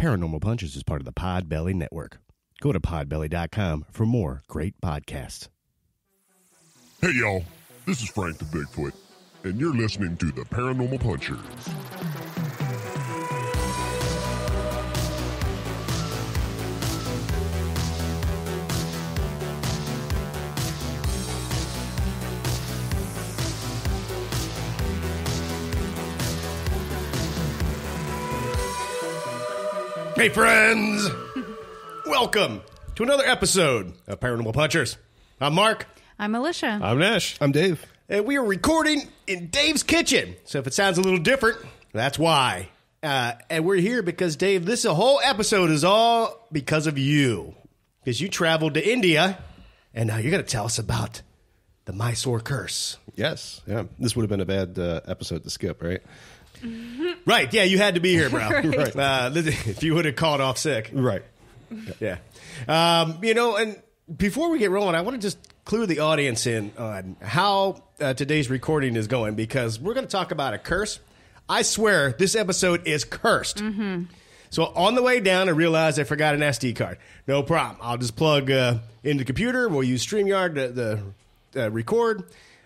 Paranormal Punchers is part of the Podbelly Network. Go to podbelly.com for more great podcasts. Hey y'all, this is Frank the Bigfoot, and you're listening to the Paranormal Punchers. Hey, friends! Welcome to another episode of Paranormal Punchers. I'm Mark, I'm Alicia. I'm Nash. I'm Dave. and we are recording in Dave's kitchen. So if it sounds a little different, that's why. Uh, and we're here because, Dave, this whole episode is all because of you. Because you traveled to India, and now you're going to tell us about the Mysore curse. Yes, yeah. This would have been a bad uh, episode to skip, right? Right, yeah, you had to be here, bro. right. Uh, if you would have called off sick. Right. Yeah. Um, you know, and before we get rolling, I want to just clue the audience in on how uh, today's recording is going because we're going to talk about a curse. I swear this episode is cursed. So on the way down, I realized I forgot an SD card. No problem. I'll just plug uh, in the computer. We'll use StreamYard to the uh, record.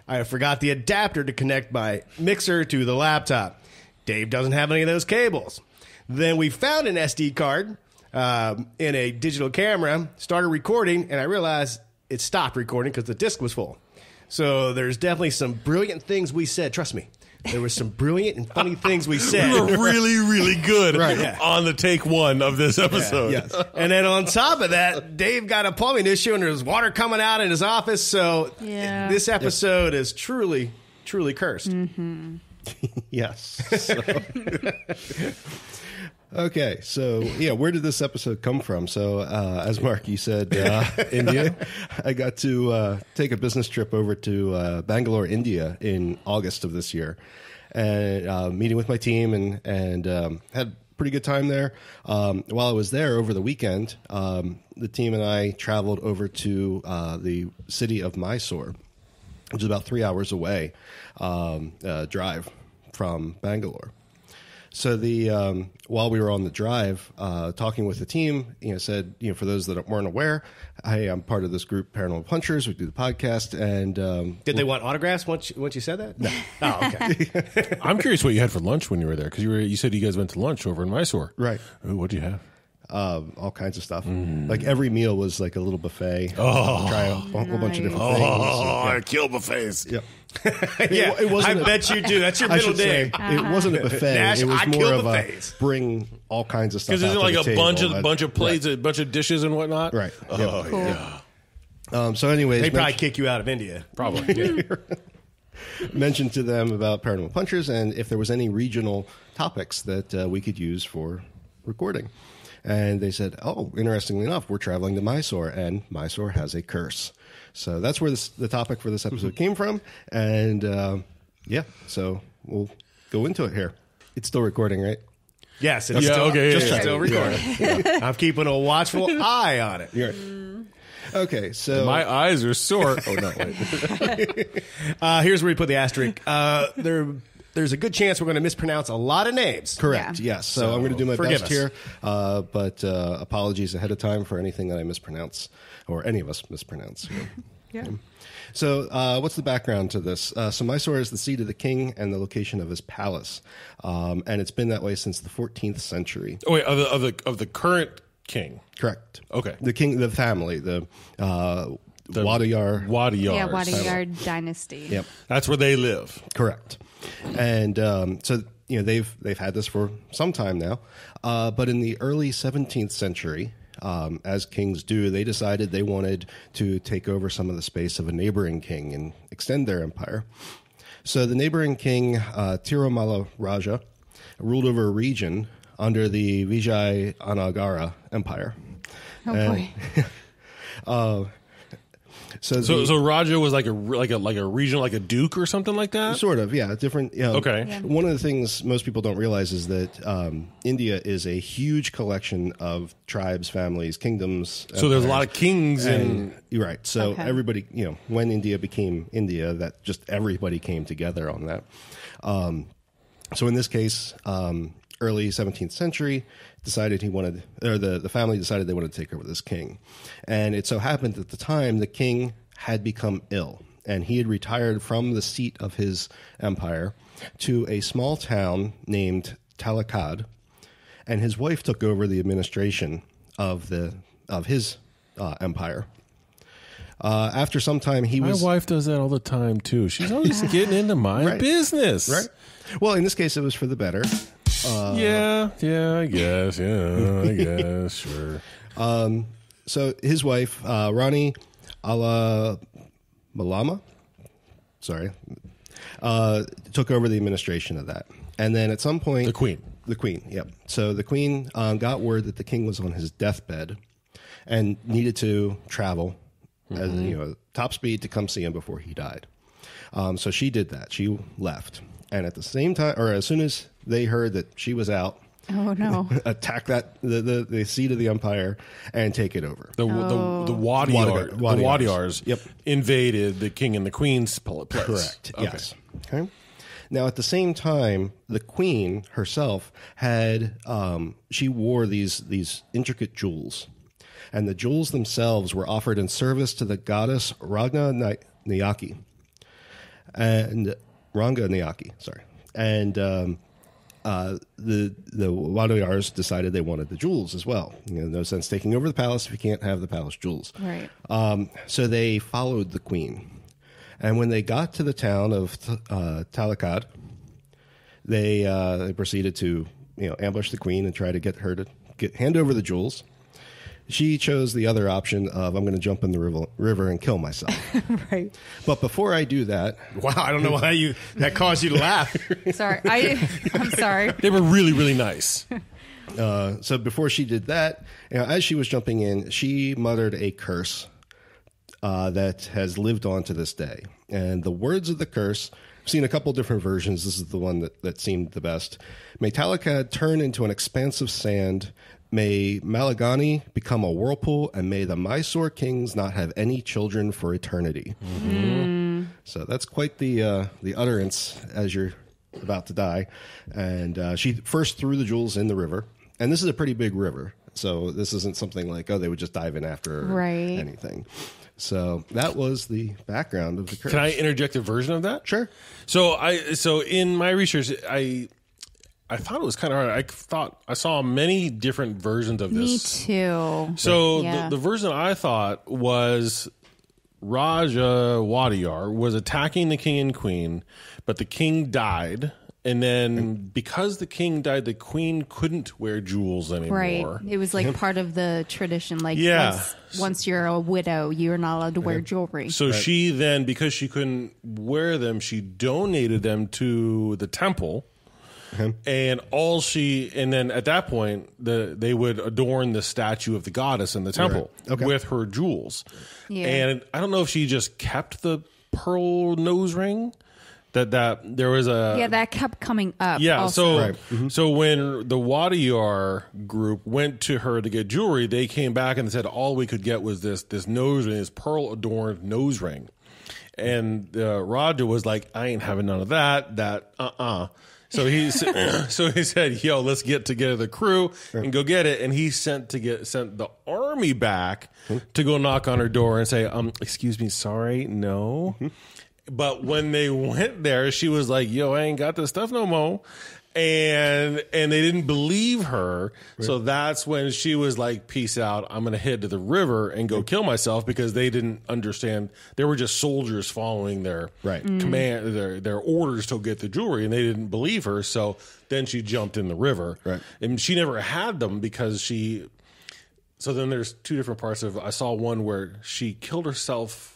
I forgot the adapter to connect my mixer to the laptop. Dave doesn't have any of those cables. Then we found an SD card um, in a digital camera, started recording, and I realized it stopped recording because the disc was full. So there's definitely some brilliant things we said. Trust me, there was some brilliant and funny things we said. We were really, really good Right, yeah. on the take one of this episode. Yes. And then on top of that, Dave got a plumbing issue and there's water coming out in his office. So Yeah. this episode is truly, truly cursed. Yes. So- okay, so yeah, where did this episode come from? So, uh, as Mark, you said, uh, India. I got to uh, take a business trip over to uh, Bangalore, India, in August of this year, and uh, meeting with my team, and and um, had a pretty good time there. Um, while I was there over the weekend, um, the team and I traveled over to uh, the city of Mysore which is about three hours away um, uh, drive from Bangalore. So the um, while we were on the drive, uh, talking with the team, you know, said you know for those that weren't aware, hey, I'm part of this group, Paranormal Punchers. We do the podcast, and um, Did they want autographs once you, once you said that? No. Oh, okay. I'm curious what you had for lunch when you were there because you were you said you guys went to lunch over in Mysore. Right. Ooh, what do you have? Um, all kinds of stuff. Like every meal was like a little buffet. Oh, try a whole bunch of different things. I kill buffets. Yep. yeah, it wasn't I a- bet you do. That's your I middle should say name. it wasn't a buffet. Nash, it was I more kill of a buffets. bring all kinds of stuff. Because it's like the a bunch of That- bunch of plates, a bunch of dishes and whatnot. Right. Oh, Yep. yeah. Um, so, anyways, They probably mention- kick you out of India. Probably. mentioned to them about paranormal punchers and if there was any regional topics that uh, we could use for recording. And they said, "Oh, interestingly enough, we're traveling to Mysore, and Mysore has a curse." So that's where this, the topic for this episode came from. And uh, yeah, so we'll go into it here. It's still recording, right? Yes, it's Yeah, still, okay, just yeah. still recording. I'm keeping a watchful eye on it. You're right. Okay, so My eyes are sore. Oh no! Wait. Uh, here's where we put the asterisk. Uh, there, there's a good chance we're going to mispronounce a lot of names. Correct. Yeah. Yes. So, I'm going to do my best us. here, uh, but uh, apologies ahead of time for anything that I mispronounce or any of us mispronounce. Here. Yeah. So, uh, what's the background to this? Uh, so, Mysore is the seat of the king and the location of his palace, um, and it's been that way since the 14th century. Oh, wait, of the of the of the current king, Correct. Okay. The king, the family, the uh, Wadayar. Wadiyar. Yeah, Wadiyar Dynasty. Yep. That's where they live. Correct. And um, so you know they've they've had this for some time now, uh, but in the early 17th century, um, as kings do, they decided they wanted to take over some of the space of a neighboring king and extend their empire. So the neighboring king, uh, Tirumala Raja, ruled over a region under the Vijay Anagara Empire. Oh And- boy. So, So, the- so Raja was like a like a like a regional, like a duke or something like that. Sort of, yeah. Different. You know, Okay. Yeah. One of the things most people don't realize is that um, India is a huge collection of tribes, families, kingdoms. So there's a lot of kings and And you're right. So Okay. everybody, you know, when India became India, that just everybody came together on that. Um, so in this case, um, early 17th century, decided he wanted, or the, the family decided they wanted to take over this king. And it so happened at the time the king had become ill, and he had retired from the seat of his empire to a small town named Talakad, and his wife took over the administration of the of his uh, empire. Uh, after some time, he My was My wife does that all the time too. She's always getting into my Right. business. right. Well, in this case, it was for the better. Yeah, yeah, I guess. Yeah, I guess. Sure. Um, So his wife, uh, Rani Ala Malama, sorry, uh, took over the administration of that. And then at some point, The queen. the queen, yep. So the queen um, got word that the king was on his deathbed and needed to travel at you know top speed to come see him before he died. Um, so she did that. She left, and at the same time, or as soon as they heard that she was out, Oh no. attack that the, the, the seat of the empire and take it over. The Oh. the the Wadiyar, Wadi- the Wadiyars. Wadiyars Yep. invaded the king and the queen's pl- place. Correct. Okay. Yes. Okay. Now, at the same time, the queen herself had um, she wore these these intricate jewels, and the jewels themselves were offered in service to the goddess Ragna Ni- Niyaki, and Ranga Niyaki. Sorry, and um, uh, the the Wadiyars decided they wanted the jewels as well. You know, no sense taking over the palace if you can't have the palace jewels. Right. Um, so they followed the queen. And when they got to the town of uh, Talakad, they, uh, they proceeded to you know ambush the queen and try to get her to get hand over the jewels. She chose the other option of I'm going to jump in the river, river and kill myself. Right. but before I do that, Wow, I don't know why you that caused you to laugh. Sorry. I I'm sorry. They were really really nice. uh, so before she did that, you know, as she was jumping in, she muttered a curse uh, that has lived on to this day. And the words of the curse, I've seen a couple different versions. This is the one that, that seemed the best. Metallica Talakad turn into an expanse of sand. May Malagani become a whirlpool, and may the Mysore kings not have any children for eternity. So that's quite the uh, the utterance as you're about to die. And uh, she first threw the jewels in the river, and this is a pretty big river, so this isn't something like oh they would just dive in after or Right. anything. So that was the background of the curse. Can I interject a version of that? Sure. So I so in my research I I thought it was kind of hard. I thought I saw many different versions of this. Me too. So Yeah. the, the version I thought was Raja Wadiyar was attacking the king and queen, but the king died. And then because the king died, the queen couldn't wear jewels anymore. Right. It was like part of the tradition. Like Yeah. once, once you're a widow, you're not allowed to wear jewelry. So she then, because she couldn't wear them, she donated them to the temple. And all she, and then at that point, the they would adorn the statue of the goddess in the temple Okay. with her jewels. Yeah. And I don't know if she just kept the pearl nose ring. That that there was a yeah, that kept coming up. yeah, also. so Mm-hmm. so when the Wadiyar group went to her to get jewelry, they came back and said all we could get was this this nose ring, this pearl adorned nose ring, and uh, Raja was like, I ain't having none of that. That uh uh So he so he said, "Yo, let's get together the crew and go get it." And he sent to get sent the army back to go knock on her door and say, "Um, excuse me, sorry, no." But when they went there, she was like, "Yo, I ain't got this stuff no more," and and they didn't believe her. So that's when she was like, "Peace out. I'm gonna head to the river and go kill myself," because they didn't understand. They were just soldiers following their Right. Mm. command, their their orders to get the jewelry, and they didn't believe her. So then she jumped in the river, Right. and she never had them because she. So then there's two different parts of. I saw one where she killed herself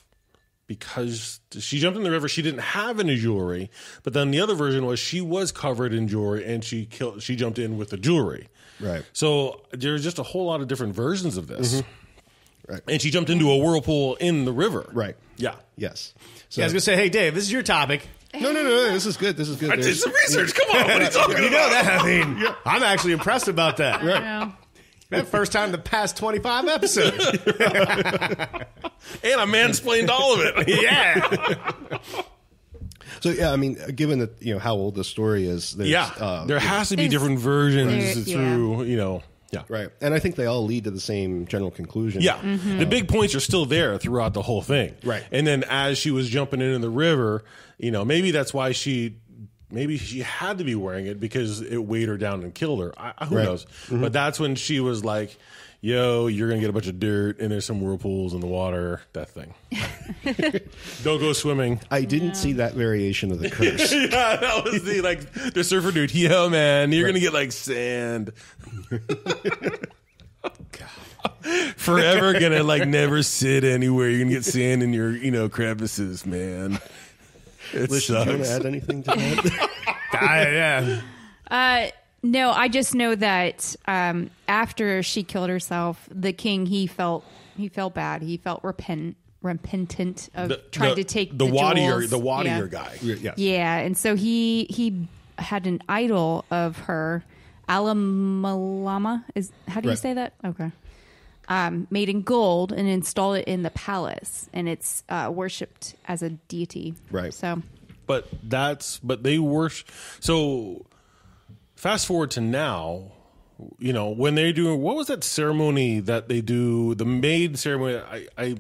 because she jumped in the river. She didn't have any jewelry, but then the other version was she was covered in jewelry and she killed. She jumped in with the jewelry. Right. So there's just a whole lot of different versions of this. Mm-hmm. Right. And she jumped into a whirlpool in the river. Right. Yeah. Yes. So Yeah, I was gonna say, hey Dave, this is your topic. no, no, no. no. This is good. This is good. I did There's- some research. Come on. What are you talking You know that? I mean, I'm actually impressed about that. You know? That first time in the past 25 episodes. And I mansplained all of it. yeah. So yeah, I mean, given that you know how old the story is, there's, Yeah, uh, there has to be different versions there- through, you know. Yeah. right, and I think they all lead to the same general conclusion. Yeah, the big points are still there throughout the whole thing. Right. And then as she was jumping into the river, you know, maybe that's why she, maybe she had to be wearing it because it weighed her down and killed her. I, I- who Right. knows? Mm-hmm. But that's when she was like, "Yo, you're gonna get a bunch of dirt, and there's some whirlpools in the water. That thing. Don't go swimming." I didn't see that variation of the curse. yeah, that was the like the surfer dude. Yo, man, you're gonna get like sand. Forever gonna like never sit anywhere. You're gonna get sand in your you know crevices, man. It Lish, did you want to add anything to that? I, yeah. Uh, no, I just know that um, after she killed herself, the king he felt he felt bad. He felt repent repentant of The- trying the- to take the the, Wadiyar, jewels. the Wadiyar yeah. guy. yes. Yeah, and so he he had an idol of her, Alamalama. Is how do you Right. say that? Okay. Um, made in gold and installed it in the palace, and it's uh, worshipped as a deity. Right. So But that's but they worship. So fast forward to now. You know when they do what was that ceremony that they do the maid ceremony? I, I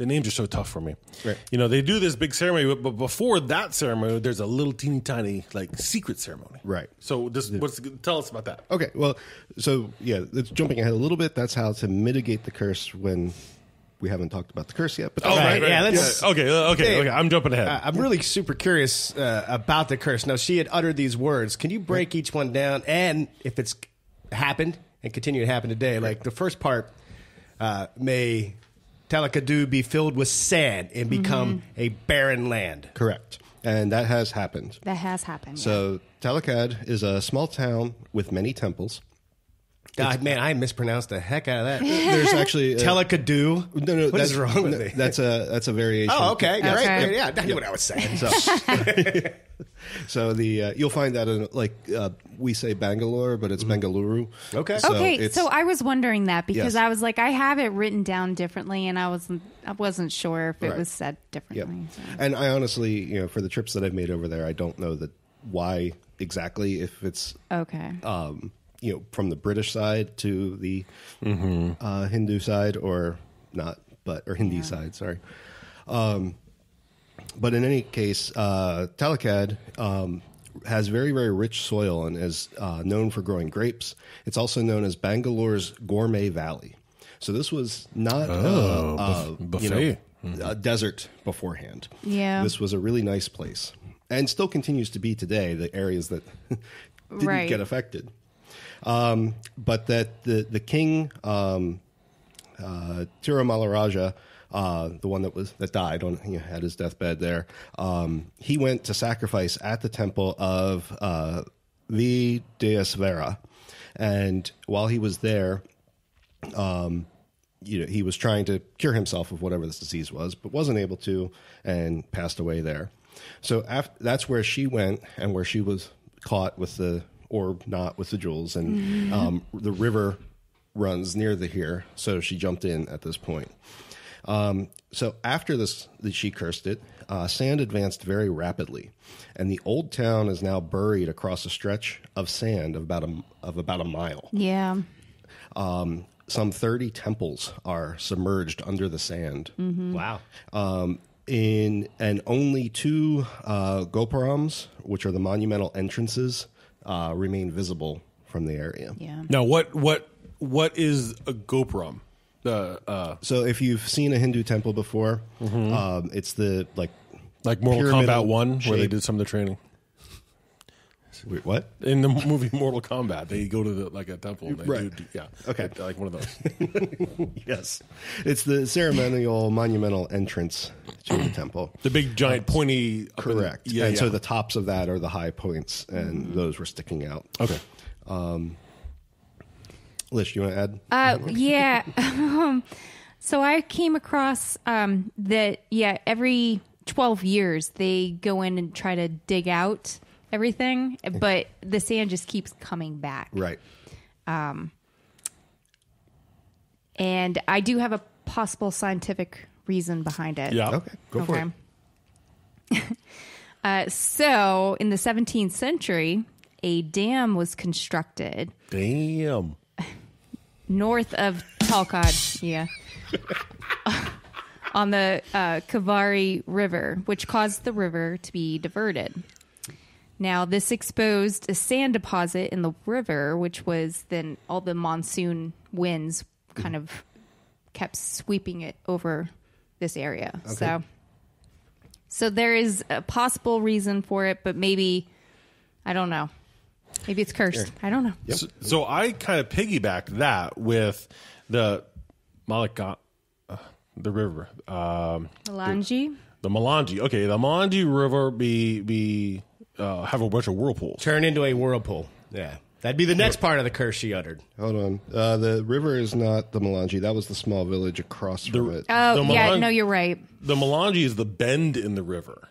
the names are so tough for me. Right. You know they do this big ceremony, but, but before that ceremony, there's a little teeny tiny like secret ceremony. Right. So this what's tell us about that. Okay, well, so yeah, it's jumping ahead a little bit. That's how to mitigate the curse when we haven't talked about the curse yet. But Oh, Right, yeah, let's- Yeah, okay, uh, okay, Hey, okay. I'm jumping ahead. Uh, I'm really super curious uh, about the curse. Now, she had uttered these words. Can you break each one down? And if it's happened and continue to happen today, like the first part, uh, may Talakadu be filled with sand and mm-hmm. become a barren land. correct, and that has happened. that has happened. yeah. So Talakad is a small town with many temples. God, man, I mispronounced the heck out of that. There's actually Telakadu. No, no, what that's is wrong with no, me? That's a that's a variation. oh, okay, great. Okay. Yeah, I knew what I was saying. So, so the uh, you'll find that in like uh, we say Bangalore, but it's Bengaluru. Okay. So okay, so I was wondering that because Yes. I was like, I have it written down differently, and I wasn't, I wasn't sure if it Right. was said Yep. differently. so. And I honestly, you know, for the trips that I've made over there, I don't know that why exactly if it's Okay. um, you know from the British side to the uh, Hindu side or not, but or Hindi Yeah. side. Sorry. Um, but in any case, uh, Talakad um, has very very rich soil and is uh, known for growing grapes. It's also known as Bangalore's Gourmet Valley. So this was not Oh, uh, uh, buff- you know, buffet. a desert beforehand. Yeah. this was a really nice place, and still continues to be today. The areas that didn't Right. get affected, um, but that the the king um, uh, Tirumalaraja, uh, the one that was that died on you know, had his deathbed there, um, he went to sacrifice at the temple of uh, V Deasvara, and while he was there, um, you know, he was trying to cure himself of whatever this disease was, but wasn't able to, and passed away there. So after, that's where she went, and where she was caught with the or not with the jewels, and um, the river runs near the here, so she jumped in at this point. Um, so after this, that she cursed it, uh, sand advanced very rapidly, and the old town is now buried across a stretch of sand of about a of about a mile yeah. um, some 30 temples are submerged under the sand. wow. Um, in and only two uh, gopurams, which are the monumental entrances, uh, remain visible from the area. Yeah. now, what what what is a gopuram? The uh, So if you've seen a Hindu temple before, um, it's the like like Mortal Pyramidal Kombat One, where they shape. did some of the training. Wait, what? in the movie Mortal Kombat, they go to the, like a temple. And they Right. Do, yeah. Okay. Like, like one of those. Yes, it's the ceremonial monumental entrance to the temple. The big giant pointy. up in- Correct. yeah. and yeah. so the tops of that are the high points, and those were sticking out. okay. Lish, you want to add? Uh, yeah. Um, so I came across um, that, yeah, every 12 years they go in and try to dig out everything, but the sand just keeps coming back. right. And I do have a possible scientific reason behind it. Yeah. Okay. Go for it. Uh, so, in the 17th century, a dam was constructed Damn. north of Talakad, yeah, on the uh, Kaveri River, which caused the river to be diverted. Now, this exposed a sand deposit in the river, which was then all the monsoon winds kind of kept sweeping it over this area. So, so there is a possible reason for it, but maybe I don't know. Maybe it's cursed. I don't know. So, so I kind of piggybacked that with the Malaka, uh, the river, um, Melange. the Melange. Okay, the Melange River be be uh, have a bunch of whirlpools. Turn into a whirlpool. Yeah. That'd be the next part of the curse she uttered. Hold on. Uh, the river is not the Melange. That was the small village across from it. Oh, The yeah, Melange- no, you're right. The Melange is the bend in the river.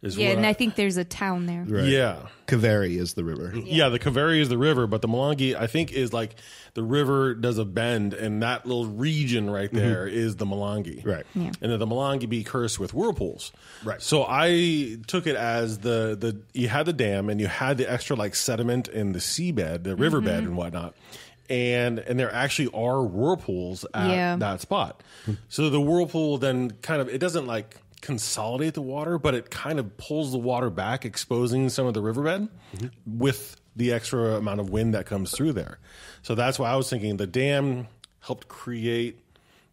Is Yeah, what and I think there's a town there. Right. yeah. Kaveri is the river. Yeah, the Kaveri is the river, but the Melange, I think, is like the river does a bend, and that little region right mm-hmm. there is the Melange. Right. Yeah. And then the Melange be cursed with whirlpools. Right. So I took it as the, the you had the dam and you had the extra like sediment in the seabed, the riverbed mm-hmm. and whatnot. And and there actually are whirlpools at Yeah. that spot. So the whirlpool then kind of it doesn't like consolidate the water, but it kind of pulls the water back, exposing some of the riverbed with the extra amount of wind that comes through there. So that's why I was thinking the dam helped create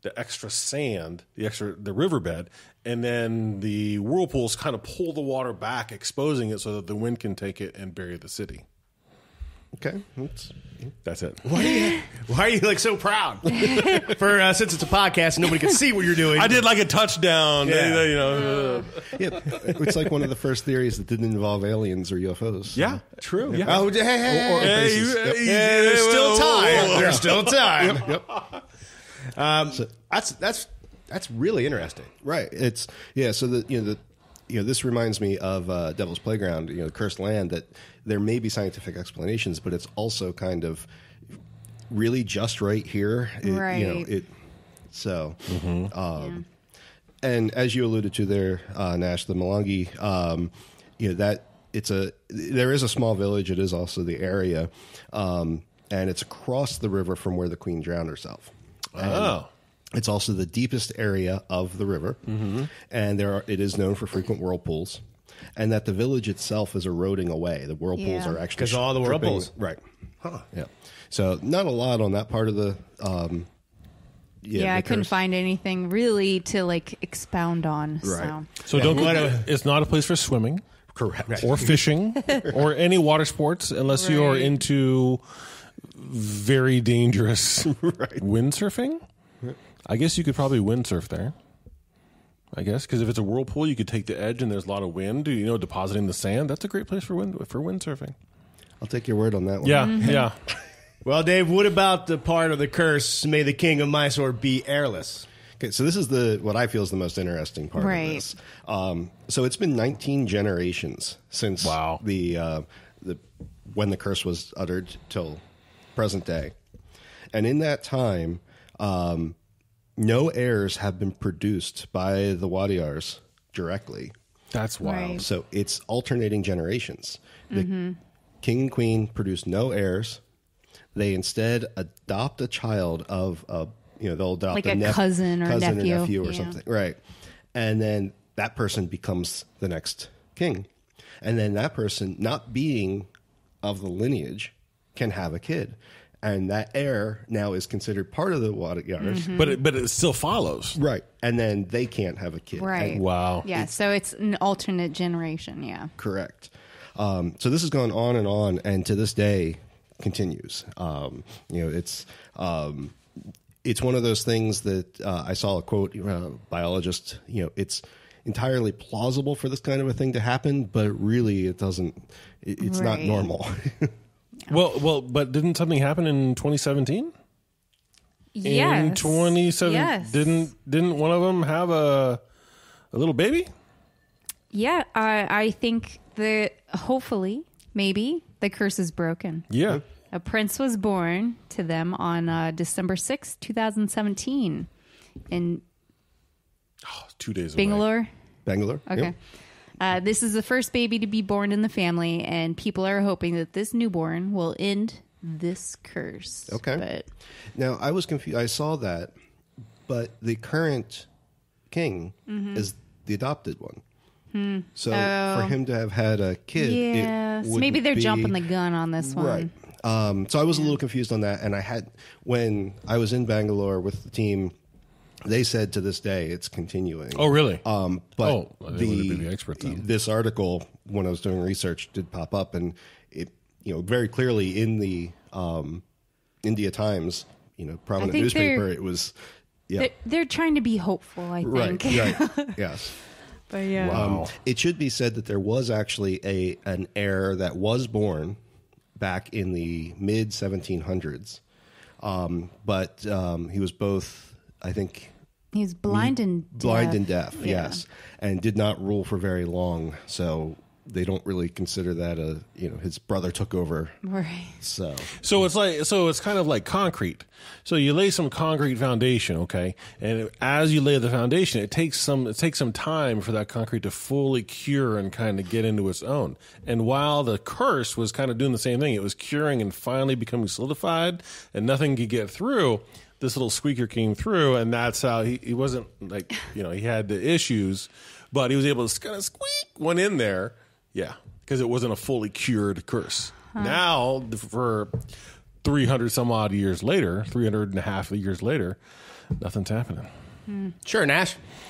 the extra sand, the extra the riverbed, and then the whirlpools kind of pull the water back, exposing it so that the wind can take it and bury the city. Okay. That's, That's it. Why are you like so proud? For uh, since it's a podcast, nobody can see what you're doing. I did like a touchdown. Yeah. You know, yeah, it's like one of the first theories that didn't involve aliens or UFOs. yeah, true. Yeah. Oh, hey, hey, hey. Or- or Hey, you- Yep. you- Yeah, there's still whoa, time. whoa, whoa. There's still time. Yep. Um, that's that's that's really interesting. Right. It's yeah. So the you know the you know this reminds me of uh, Devil's Playground. You know, Cursed Land. That there may be scientific explanations, but it's also kind of really just right here. It, You know, it. So, um, and as you alluded to there, uh, Nash, the Malangi, um, you know that it's a there is a small village. It is also the area, um, and it's across the river from where the Queen drowned herself. Oh. It's also the deepest area of the river, and there are, it is known for frequent whirlpools, and that the village itself is eroding away. The whirlpools Yeah. are actually 'Cause of all the stripping- whirlpools. right? Huh. Yeah. So not a lot on that part of the. Um, Yeah, the I couldn't find anything really to like expound on. Right. So So don't. what Go, a- it's not a place for swimming Correct. or fishing or any water sports unless you are into very dangerous windsurfing. I guess you could probably windsurf there. I guess because if it's a whirlpool, you could take the edge and there's a lot of wind. You know, depositing the sand. That's a great place for wind for windsurfing. I'll take your word on that one. Yeah, yeah. Well, Dave, what about the part of the curse? May the king of Mysore be heirless. Okay, so this is the what I feel is the most interesting part Right. of this. Um, so it's been 19 generations since Wow. the uh, the when the curse was uttered till present day, and in that time, um, no heirs have been produced by the Wadiyars directly. That's wild. Right. So it's alternating generations. The king and queen produce no heirs. They instead adopt a child of a you know they'll adopt Like a, a nep- cousin or cousin nephew. or nephew or Yeah. something, right? And then that person becomes the next king, and then that person, not being of the lineage, can have a kid, and that heir now is considered part of the Wadiyars, Mm-hmm. But it, but it still follows. right? And then they can't have a kid, right. And- Wow. Yeah. So it's an alternate generation. Yeah. Correct. Um, so this has gone on and on, and to this day continues. Um, you know, it's um, it's one of those things that uh, I saw a quote uh, biologist. You know, it's entirely plausible for this kind of a thing to happen, but really, it doesn't. It, it's not Right. normal. Well, well, but didn't something happen in 2017? In Yes. 2017, Yes. didn't didn't one of them have a a little baby? Yeah. I I think that hopefully maybe the curse is broken. Yeah. A prince was born to them on uh, December sixth, two 2017 in Two days away. Bangalore. Bangalore. Okay. Yep. Uh, this is the first baby to be born in the family, and people are hoping that this newborn will end this curse. Okay. But Now, I was confused. I saw that, but the current king Mm-hmm. is the adopted one. So Oh. for him to have had a kid, it yeah, maybe they're be- jumping the gun on this one. Right. Um, so I was a little confused on that, and I had when I was in Bangalore with the team, they said to this day it's continuing. Oh, really? Um, but Oh, they the, the expert then. this article, when I was doing research, did pop up, and it, you know, very clearly in the um, India Times, you know, prominent newspaper, they're- it was, yeah, They're, they're trying to be hopeful, I think. right, yes. but yeah. Um, it should be said that there was actually a an heir that was born back in the mid 1700s, um, but um, he was both, I think, He's blind and deaf. blind and deaf. Yeah. Yes, and did not rule for very long. So they don't really consider that a you know his brother took over. Right. So So it's like so it's kind of like concrete. So you lay some concrete foundation, okay, and as you lay the foundation, it takes some it takes some time for that concrete to fully cure and kind of get into its own. And while the curse was kind of doing the same thing, it was curing and finally becoming solidified, and nothing could get through. This little squeaker came through, and that's how he, he wasn't like you know he had the issues, but he was able to kind of squeak one in there, yeah, because it wasn't a fully cured curse. Now, for 300 some odd years later, 300 and a half years later, nothing's happening. Sure, Nash.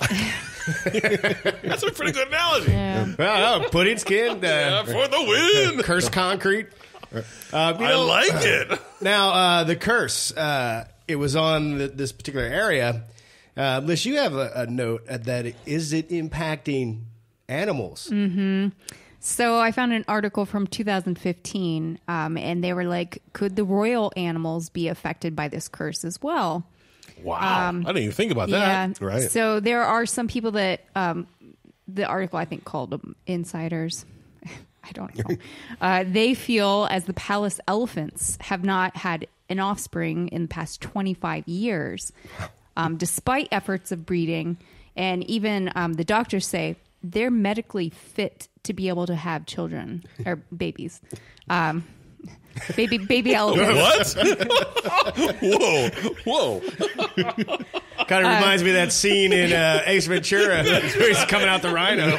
That's a pretty good analogy. Yeah. Well, oh, pudding skin, Yeah, uh, for the win. curse concrete. Uh, you I like it. Now, uh, the curse, uh, it was on th this particular area. Uh, Liz, you have a, a note that is it impacting animals? So I found an article from 2015, um, and they were like, "Could the royal animals be affected by this curse as well?" Wow. I didn't even think about Yeah. that. Right. So there are some people that um, the article I think called them insiders. I don't know. uh, they feel as the palace elephants have not had an offspring in the past 25 years, um, despite efforts of breeding, and even um, the doctors say they're medically fit to be able to have children or babies. Um, baby, baby elephants. What? whoa. Whoa. Kind of reminds me of that scene in uh, Ace Ventura where he's coming out the rhino.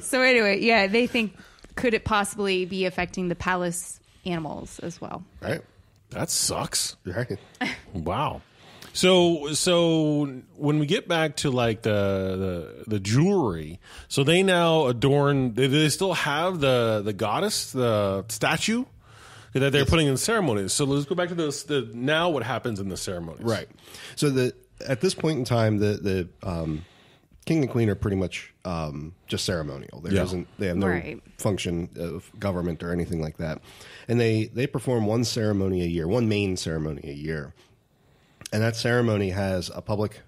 So anyway, yeah, they think could it possibly be affecting the palace animals as well? right, That sucks. right. Wow. So so when we get back to like the the, the jewelry, so they now adorn. Do they still have the the goddess, the statue that they're putting in ceremonies? So let's go back to this. The now what happens in the ceremonies? Right. So the at this point in time, the the um, king and queen are pretty much um, just ceremonial. There Yeah. not they have no Right. function of government or anything like that, and they they perform one ceremony a year, one main ceremony a year, and that ceremony has a public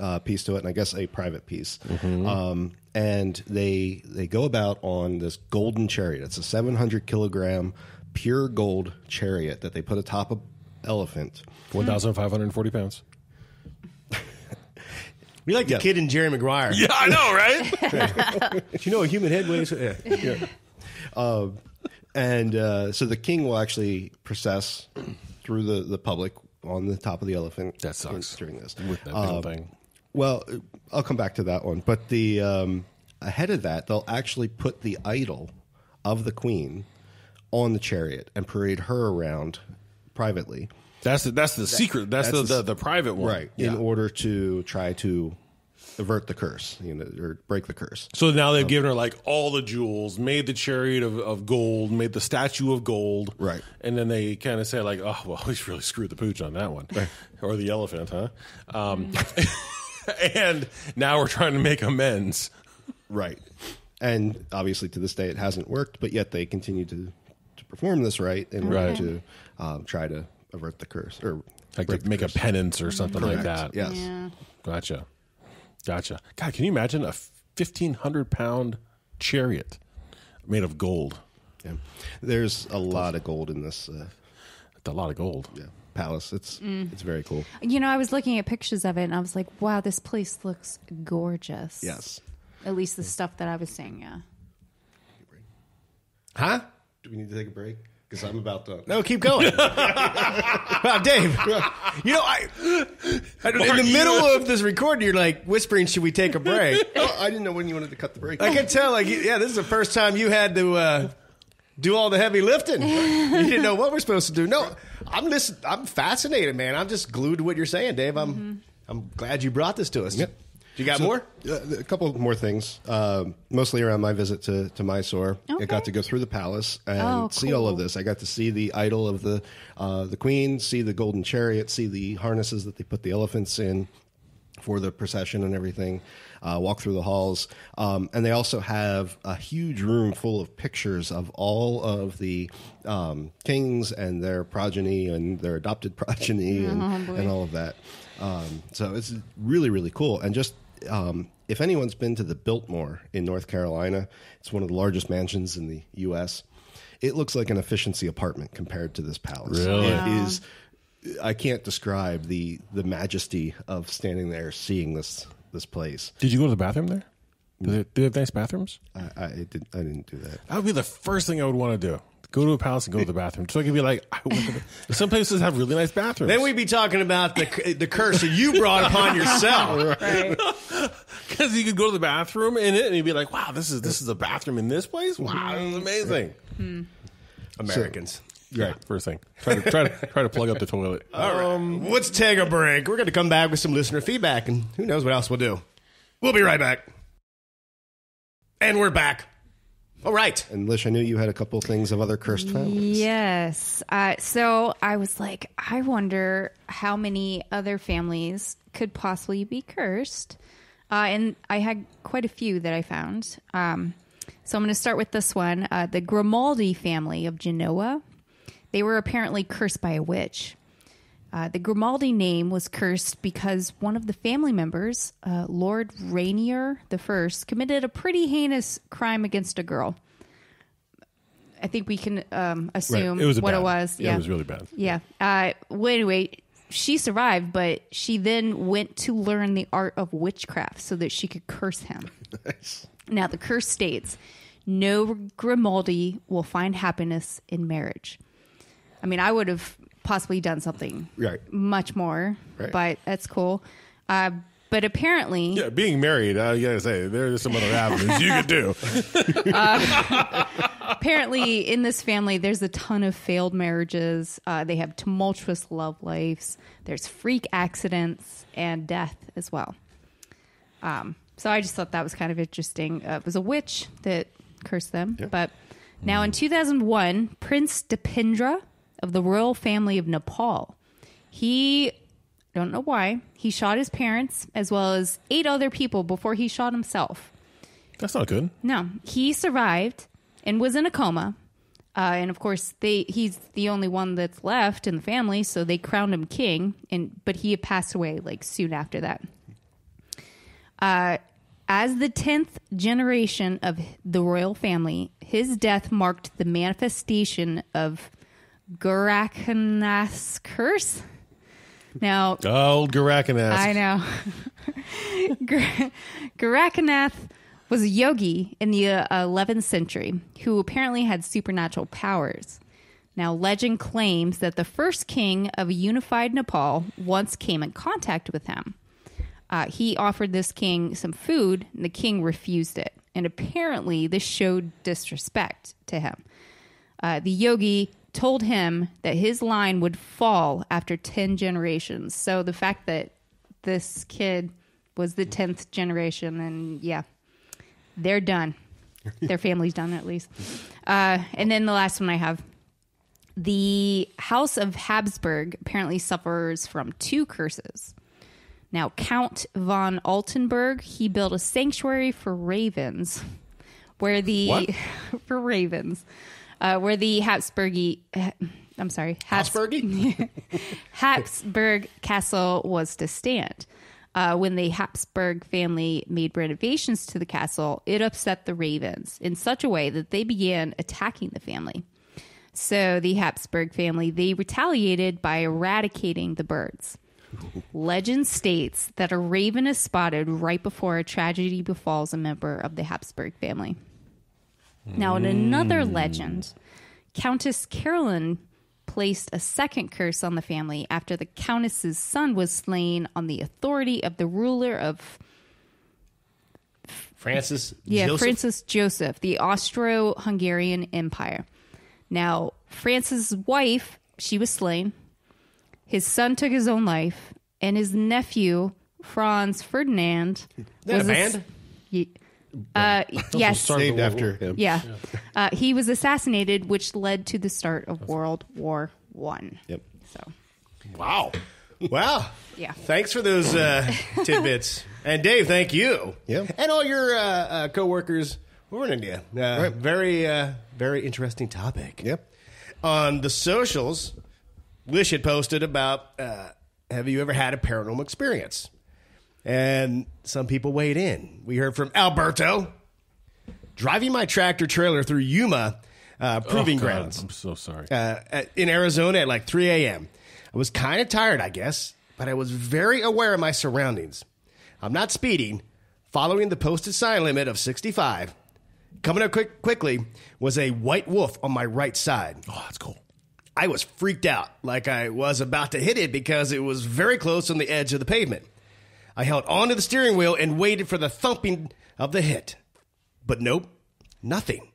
uh, piece to it, and I guess a private piece. Um, and they they go about on this golden chariot. It's a 700 kilogram pure gold chariot that they put atop a elephant. One thousand five hundred forty pounds. We like the kid in Jerry Maguire. Yeah, I know, right? Do you know a human head weighs? Yeah. And uh, so the king will actually process through the, the public on the top of the elephant. That sucks. during this. With that Um, thing. Well, I'll come back to that one. But the um, ahead of that, they'll actually put the idol of the queen on the chariot and parade her around privately, That's the that's the secret. That's, that's the, the- the the private one. right? Yeah. In order to try to avert the curse, you know, or break the curse. So now they've given her like all the jewels, made the chariot of, of gold, made the statue of gold, Right. And then they kind of say like, oh well, we really screwed the pooch on that one, or the elephant, huh? Um, and now we're trying to make amends. Right. And obviously, to this day, it hasn't worked, but yet they continue to, to perform this right in order Right. to um, try to avert the curse or Like to the make a penance or something like that. Yes. Yeah. Gotcha, gotcha. God, can you imagine a fifteen hundred pound chariot made of gold? Yeah. There's a lot of gold in this uh, That's a lot of gold. yeah, palace. It's Mm. it's very cool. You know, I was looking at pictures of it and I was like, wow, this place looks gorgeous. Yes. At least the stuff that I was saying. Yeah. Huh? Do we need to take a break? Because I'm about to. No, keep going. wow, Dave. You know, I, I don't- in the middle of this recording, you're like whispering, "Should we take a break?" Oh, I didn't know when you wanted to cut the break. I can tell. Like, yeah, this is the first time you had to uh, do all the heavy lifting. you didn't know what we're supposed to do. No, I'm listen. I'm fascinated, man. I'm just glued to what you're saying, Dave. I'm I'm glad you brought this to us. Yep. You got So, more? uh, a couple more things, um, mostly around my visit to, to Mysore. I got to go through the palace and Oh, see all of this. I got to see the idol of the uh, the queen, see the golden chariot, see the harnesses that they put the elephants in for the procession and everything. Uh, walk through the halls, um, and they also have a huge room full of pictures of all of the um, kings and their progeny and their adopted progeny and, boy. and all of that. Um, so it's really really cool. And just um, if anyone's been to the Biltmore in North Carolina, it's one of the largest mansions in the U.S. It looks like an efficiency apartment compared to this palace. Really? It is. I can't describe the the majesty of standing there seeing this this place. Did you go to the bathroom there? Do they, do they have nice bathrooms? I, I did I didn't do that. That would be the first thing I would want to do. Go to a palace and go to the bathroom. So I could be like, I went to the, some places have really nice bathrooms. Then we'd be talking about the the curse that you brought upon yourself. Right. because you could go to the bathroom in it and you'd be like, wow, this is this is a bathroom in this place. Wow, this is amazing. Hmm. Americans. Right, first thing. Try to try to try to plug up the toilet. All right. Um, Let's take a break. We're going to come back with some listener feedback, and who knows what else we'll do. We'll be right back. And we're back. All right. And Lish, I knew you had a couple things of other cursed families. Yes. Uh, so I was like, I wonder how many other families could possibly be cursed. Uh, and I had quite a few that I found. Um, so I'm going to start with this one uh, the Grimaldi family of Genoa. They were apparently cursed by a witch. Uh, the Grimaldi name was cursed because one of the family members, uh, Lord Rainier the First, committed a pretty heinous crime against a girl. I think we can um, assume It was what bad- it was. yeah, Yeah, it was really bad. Yeah. Uh, well, anyway, she survived, but she then went to learn the art of witchcraft so that she could curse him. Now, the curse states no Grimaldi will find happiness in marriage. I mean, I would have possibly done something Right. much more, Right. but that's cool. Uh, but apparently, Yeah, being married, I gotta say, there's some other avenues you could do. apparently in this family there's a ton of failed marriages uh, they have tumultuous love lives there's freak accidents and death as well um, so i just thought that was kind of interesting uh, it was a witch that cursed them but now in 2001 prince dipendra of the royal family of nepal he don't know why he shot his parents as well as eight other people before he shot himself That's not good. no, he survived and was in a coma. Uh, and of course, they he's the only one that's left in the family, so they crowned him king. And but he had passed away like soon after that. Uh, as the tenth generation of the royal family, his death marked the manifestation of Gorakanath's curse. Now, Old Garakanath. I know. Gar- Gorakanath was a yogi in the uh, 11th century who apparently had supernatural powers. Now, legend claims that the first king of a unified Nepal once came in contact with him. Uh, he offered this king some food, and the king refused it. And apparently, this showed disrespect to him. Uh, the yogi told him that his line would fall after 10 generations. So the fact that this kid was the 10th generation, and yeah, they're done. Their family's done at least. Uh, and then the last one I have the House of Habsburg apparently suffers from two curses. Now, Count von Altenburg, he built a sanctuary for ravens, where the for ravens, uh, where the Habsburgy, I'm sorry, Habs- Habsburgy? Habsburg Castle was to stand. Uh, when the Habsburg family made renovations to the castle, it upset the ravens in such a way that they began attacking the family. So the Habsburg family they retaliated by eradicating the birds. Legend states that a raven is spotted right before a tragedy befalls a member of the Habsburg family. Now, in another mm. legend, Countess Karolyi placed a second curse on the family after the countess's son was slain on the authority of the ruler of Francis. yeah, Joseph? Francis Joseph, the Austro-Hungarian Empire. Now, Francis' wife, she was slain. His son took his own life, and his nephew, Franz Ferdinand, that a was band? ass- Ye- uh, yes, Named after him. yeah, uh, he was assassinated, which led to the start of World War One. Yep. So, Wow. Wow. Yeah. Thanks for those uh, tidbits. And Dave, thank you. Yeah. And all your uh, uh, coworkers who are in India. Uh, Right. Very, uh, very interesting topic. Yep. On the socials, Lish had posted about uh, have you ever had a paranormal experience? And some people weighed in. We heard from Alberto driving my tractor trailer through Yuma uh, proving Oh, grounds I'm so sorry. uh, at- in Arizona at like 3 a.m. I was kind of tired, I guess, but I was very aware of my surroundings. I'm not speeding, following the posted sign limit of 65. Coming up quick, quickly was a white wolf on my right side. oh, that's cool. I was freaked out, like I was about to hit it because it was very close on the edge of the pavement. I held onto the steering wheel and waited for the thumping of the hit. But nope, nothing.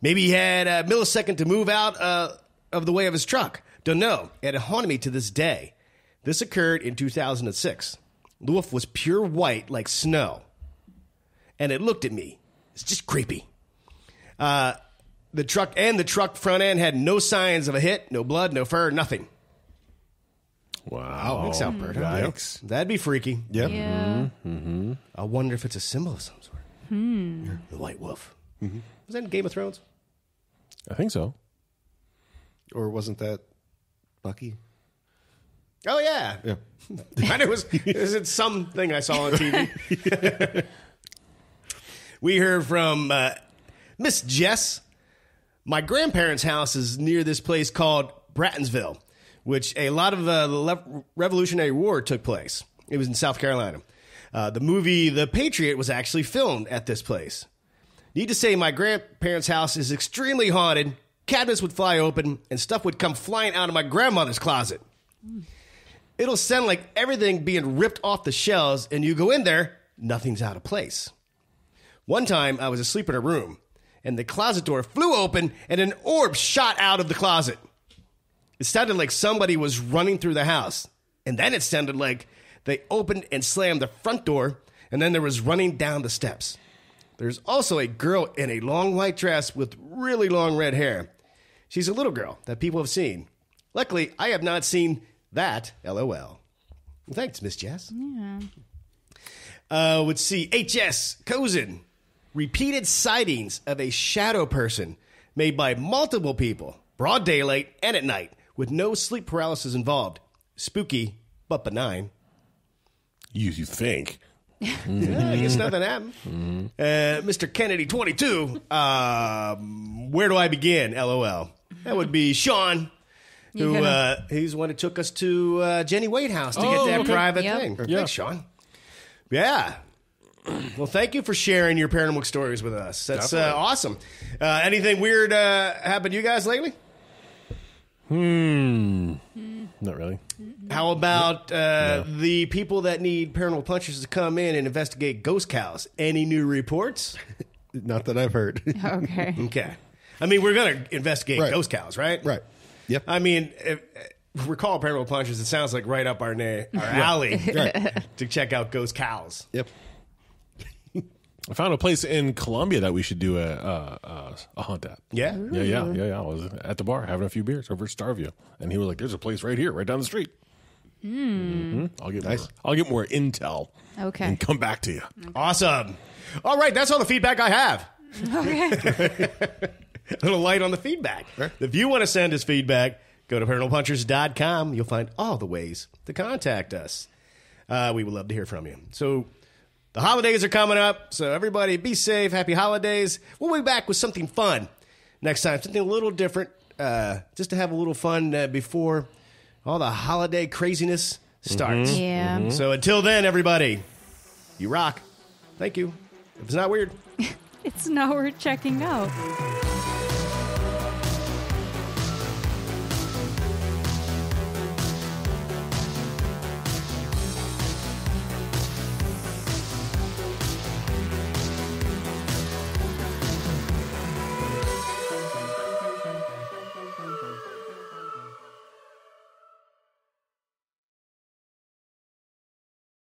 Maybe he had a millisecond to move out uh, of the way of his truck. Don't know. It haunted me to this day. This occurred in 2006. The wolf was pure white like snow. And it looked at me. It's just creepy. Uh, the truck and the truck front end had no signs of a hit, no blood, no fur, nothing. Wow. Thanks, Alberto. Yikes. That'd be freaky. Yep. yeah, mm-hmm, mm-hmm. I wonder if it's a symbol of some sort. Hmm. The white wolf. Mm-hmm. Was that in Game of Thrones? I think so. Or wasn't that Bucky? Oh yeah. Yeah. And it was is it something I saw on TV? we heard from uh, Miss Jess. My grandparents' house is near this place called Brattonsville, which a lot of the Le- Revolutionary War took place. It was in South Carolina. Uh, the movie The Patriot was actually filmed at this place. Need to say, my grandparents' house is extremely haunted. Cabinets would fly open, and stuff would come flying out of my grandmother's closet it'll sound like everything being ripped off the shelves, and you go in there, nothing's out of place. One time, I was asleep in a room, and the closet door flew open, and an orb shot out of the closet. It sounded like somebody was running through the house, and then it sounded like they opened and slammed the front door, and then there was running down the steps. There's also a girl in a long white dress with really long red hair. She's a little girl that people have seen. Luckily, I have not seen that. LOL. Thanks, Miss Jess. Yeah. Uh, let's see. HS Cozen. Repeated sightings of a shadow person made by multiple people, broad daylight and at night, with no sleep paralysis involved. Spooky, but benign. You, you think. Yeah, I guess nothing happened. Uh, Mr. Kennedy, 22. Um, where do I begin? LOL. That would be Sean, who gotta- uh, he's the one who took us to uh, Jenny Wade House to Oh, get that okay. private Yep. thing. Yeah. Thanks, Sean. Yeah. Well, thank you for sharing your paranormal stories with us. That's uh, Definitely. awesome. Uh, anything weird uh, happened to you guys lately? Not really. How about uh, the people that need paranormal punchers to come in and investigate ghost cows? Any new reports? Not that I've heard. okay. Okay. I mean, we're going to investigate Right. ghost cows, right? right. Yep. I mean, if, if we call paranormal punchers, it sounds like right up our, na- our alley to check out ghost cows. Yep. I found a place in Columbia that we should do a a, a, a hunt at. Yeah. Yeah, yeah, yeah, yeah. I was at the bar having a few beers over at Starview, and he was like, "There's a place right here, right down the street." Mm-hmm. I'll get more, I'll get more intel. Okay. and come back to you. Awesome. All right, that's all the feedback I have. Okay. A little light on the feedback. If you want to send us feedback, go to paranormalpunchers.com. You'll find all the ways to contact us. Uh, we would love to hear from you. So, the holidays are coming up, so everybody be safe. Happy holidays. We'll be back with something fun next time, something a little different, uh, just to have a little fun uh, before all the holiday craziness starts. Yeah. So until then, everybody, you rock. Thank you. If it's not weird. It's not worth checking out.